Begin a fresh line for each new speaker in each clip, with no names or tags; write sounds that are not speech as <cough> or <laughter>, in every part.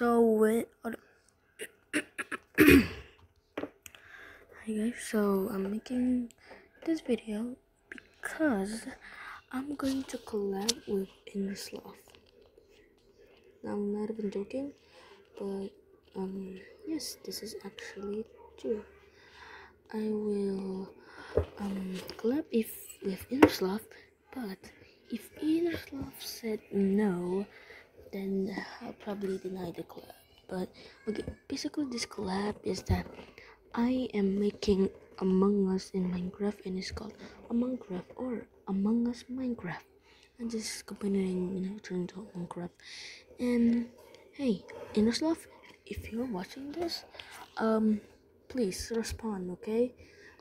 So with <coughs> Hi guys, so I'm making this video because I'm going to collab with Innersloth. Now I'm not even joking, but um yes, this is actually true. I will um collab if with Innersloth, but if Innersloth said no, then I'll probably deny the collab. But okay, basically this collab is that I am making Among Us in Minecraft and it's called Among or Among Us Minecraft. This is combining you know turn into Minecraft. And hey, Innersloth, if you're watching this, um please respond, okay?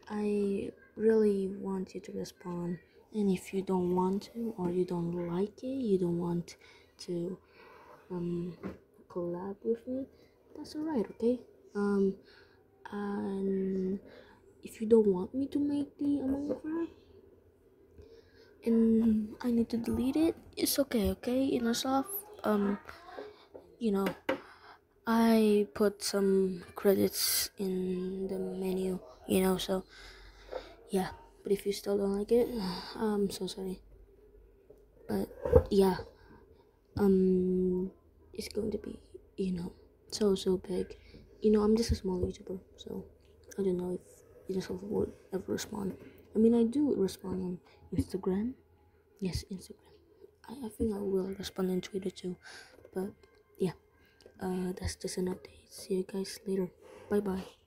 I really want you to respond. And if you don't want to or you don't like it, you don't want to um collab with me, that's alright, okay? Um and if you don't want me to make the Among and I need to delete it, it's okay, okay? Innersloth, um, you know, I put some credits in the menu, you know, so yeah. But if you still don't like it, <sighs> I'm so sorry. But yeah, um, it's going to be, you know, so so big. You know, I'm just a small YouTuber, so I don't know if Innersloth would ever respond. I mean, I do respond on Instagram. Yes, Instagram. I, I think I will respond on Twitter too. But yeah, uh, that's just an update. See you guys later. Bye bye.